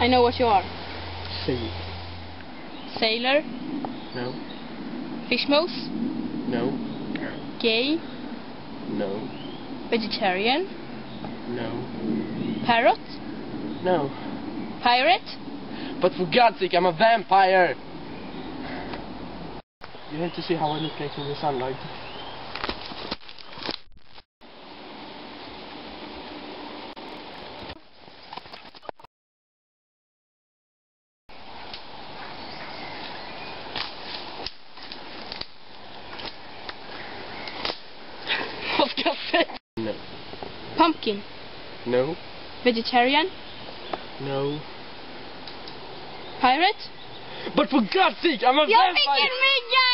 I know what you are. Sea. Sailor, No. fishmouse, No. gay, No. vegetarian, No. parrot, No. pirate, But for God's sake, I'm a vampire! You have to see how I look like in the sunlight. Pumpkin, No. vegetarian, No. pirate. But for God's sake, I'm a fick vampire! en mygga!